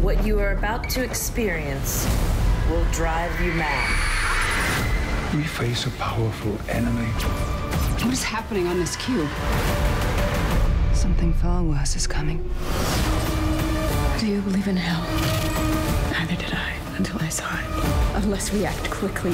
What you are about to experience will drive you mad. We face a powerful enemy. What is happening on this cube? Something far worse is coming. Do you believe in hell? Neither did I until I saw it. Unless we act quickly.